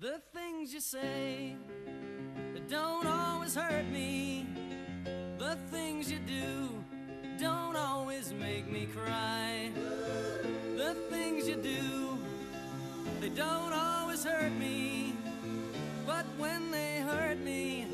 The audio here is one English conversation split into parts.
The things you say that don't always hurt me. The things you do don't always make me cry. The things you do, they don't always hurt me. But when they hurt me,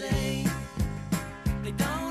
say they don't